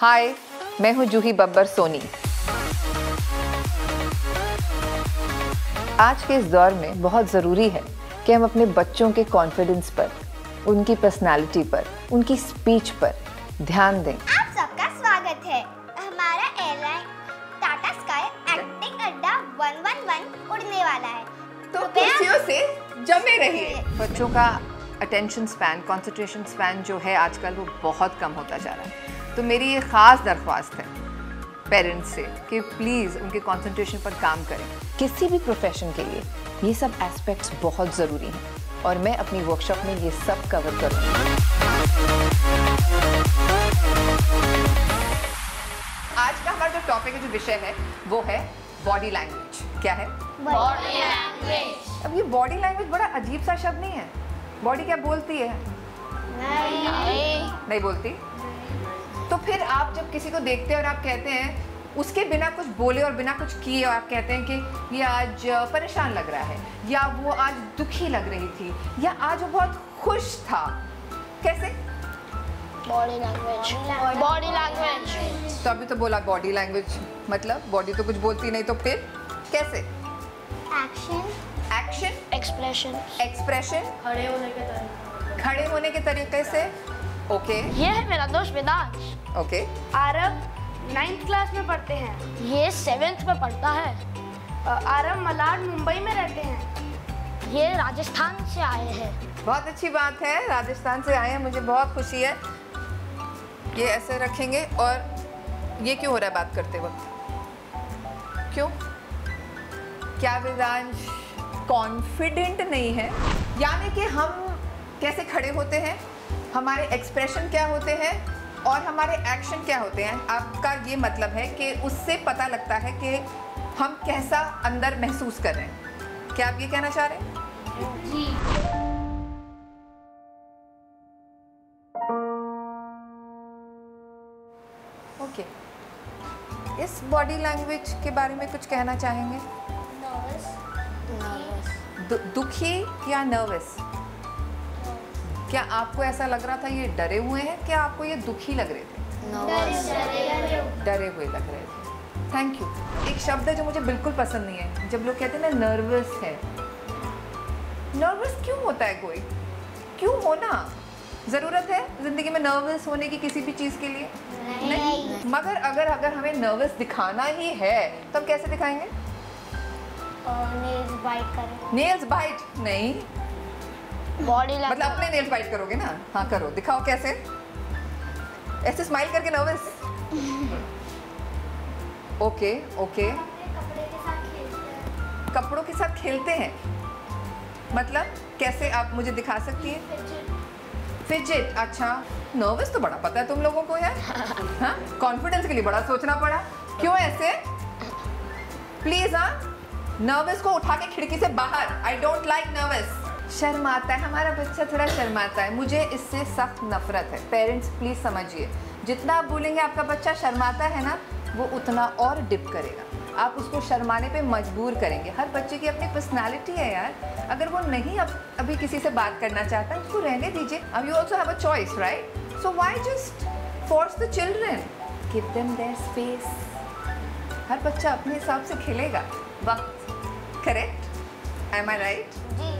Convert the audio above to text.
हाय मैं हूँ जूही बब्बर सोनी। आज के इस दौर में बहुत ज़रूरी है कि हम अपने बच्चों के कॉन्फिडेंस पर उनकी पर्सनालिटी पर उनकी स्पीच पर ध्यान दें। आप सबका स्वागत है। हमारा एयरलाइन टाटा स्काई एक्टिंग अड्डा 111 उड़ने वाला है। तो कुर्सियों से जमे रहिए। बच्चों का अटेंशन स्पैन कंसंट्रेशन स्पैन जो है आजकल वो बहुत कम होता जा रहा है। तो मेरी ये ख़ास दरख्वास्त है पेरेंट्स से कि प्लीज़ उनके कंसंट्रेशन पर काम करें। किसी भी प्रोफेशन के लिए ये सब एस्पेक्ट्स बहुत ज़रूरी हैं और मैं अपनी वर्कशॉप में ये सब कवर करूँगी। आज का हमारा जो टॉपिक है जो विषय है वो है बॉडी लैंग्वेज क्या है? बॉडी लैंग्वेज अब ये बॉडी लैंग्वेज बड़ा अजीब सा शब्द नहीं है। बॉडी क्या बोलती है? नहीं। नहीं बोलती? तो फिर आप जब किसी को देखते हैं और आप कहते हैं उसके बिना कुछ बोले और बिना कुछ किए और आप कहते हैं कि ये आज परेशान लग रहा है या वो आज दुखी लग रही थी या आज वो बहुत खुश था। कैसे? बॉडी लैंग्वेज बॉडी लैंग्वेज तो अभी तो बोला बॉडी लैंग्वेज मतलब बॉडी तो कुछ बोलती नहीं तो फिर कैसे? एक्शन एक्शन एक्सप्रेशन एक्सप्रेशन खड़े होने के तरीके। खड़े होने के तरीके से ओके ये है मेरा दोस्त Vedansh okay Aarab ninth class में पढ़ते हैं। ये सेवेंथ में पढ़ता है। आरब मलाड मुंबई में रहते हैं। ये राजस्थान से आए हैं। बहुत अच्छी बात है राजस्थान से आए हैं मुझे बहुत खुशी है। ये ऐसे रखेंगे और ये क्यों हो रहा है बात करते वक्त? क्यों? क्या वेदांश कॉन्फिडेंट नहीं है? यानी कि हम कैसे खड़े होते हैं? हमारे एक्सप्रेशन क्या होते हैं और हमारे एक्शन क्या होते हैं? आपका ये मतलब है कि उससे पता लगता है कि हम कैसा अंदर महसूस कर रहे हैं। क्या आप ये कहना चाह रहे हैं? ओके इस बॉडी लैंग्वेज के बारे में कुछ कहना चाहेंगे? दु, दुखी या नर्वस क्या आपको ऐसा लग रहा था ये डरे हुए हैं? क्या आपको ये दुखी लग रहे थे? डरे हुए लग रहे थे। थैंक यू एक शब्द है जो मुझे बिल्कुल पसंद नहीं है। जब लोग कहते हैं ना नर्वस है। नर्वस क्यों होता है कोई? क्यों होना? ज़रूरत है ज़िंदगी में नर्वस होने की किसी भी चीज़ के लिए? नहीं। मगर अगर अगर हमें नर्वस दिखाना ही है तो हम कैसे दिखाएँगे? नेल्स बाइट करें। नेल्स बाइट नहीं। बॉडी मतलब अपने नेल्स बाइट करोगे ना? हाँ करो। दिखाओ कैसे? ऐसे स्माइल करके नर्वस ओके ओके कपड़े के साथ खेलते हैं। मतलब कैसे आप मुझे दिखा सकती हैं? फिजिट अच्छा नर्वस तो बड़ा पता है तुम लोगों को यार। हाँ कॉन्फिडेंस के लिए बड़ा सोचना पड़ा। क्यों ऐसे? प्लीज़ हाँ? नर्वस को उठा के खिड़की से बाहर। आई डोंट लाइक नर्वस शर्माता है, हमारा बच्चा थोड़ा शर्माता है। मुझे इससे सख्त नफरत है। पेरेंट्स प्लीज़ समझिए। जितना आप बोलेंगे, आपका बच्चा शर्माता है ना, वो उतना और डिप करेगा। आप उसको शर्माने पे मजबूर करेंगे। हर बच्चे की अपनी पर्सनालिटी है यार। अगर वो नहीं अब, अभी किसी से बात करना चाहता है, उसको रहने दीजिए। अब you also have a choice right so why just force the children give them their space हर बच्चा अपने हिसाब से खेलेगा। वक्त। Correct am I right ji.